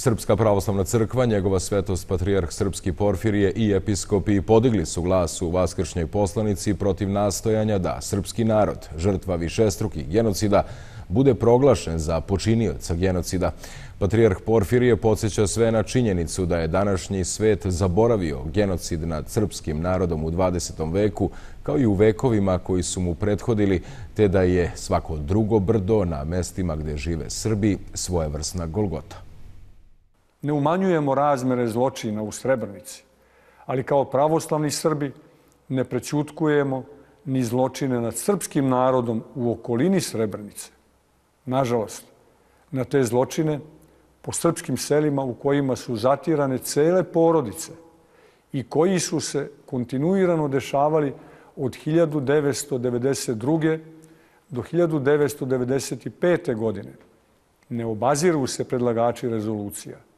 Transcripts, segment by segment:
Srpska pravoslavna crkva, njegova svetost patrijarh Srpski Porfirije i episkopi podigli su glas u Vaskršnjoj poslanici protiv nastojanja da srpski narod, žrtva višestrukih genocida, bude proglašen za počinioca genocida. Patrijarh Porfirije podsjeća sve na činjenicu da je današnji svet zaboravio genocid nad srpskim narodom u 20. veku, kao i u vekovima koji su mu prethodili, te da je svako drugo brdo na mestima gde žive Srbi svojevrsna Golgota ne umanjujemo razmere zločina u Srebrnici, ali kao pravoslavni Srbi ne prećutkujemo ni zločine nad srpskim narodom u okolini Srebrnice. Nažalost, na te zločine po srpskim selima u kojima su zatirane cele porodice i koji su se kontinuirano dešavali od 1992. do 1995. godine, ne obaziru se predlagači rezolucija –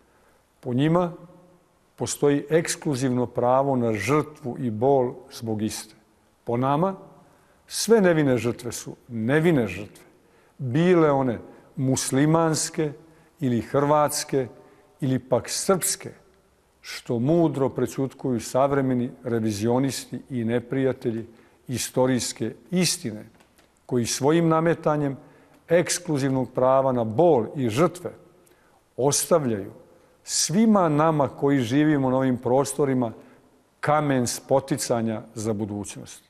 Po njima postoji ekskluzivno pravo na žrtvu i bol zbog iste. Po nama, sve nevine žrtve su nevine žrtve. Bile one muslimanske ili hrvatske ili pak srpske, što mudro prećutkuju savremeni revizionisti i neprijatelji istorijske istine, koji svojim nametanjem ekskluzivnog prava na bol i žrtve ostavljaju svima nama koji živimo na ovim prostorima kamen spoticanja za budućnost.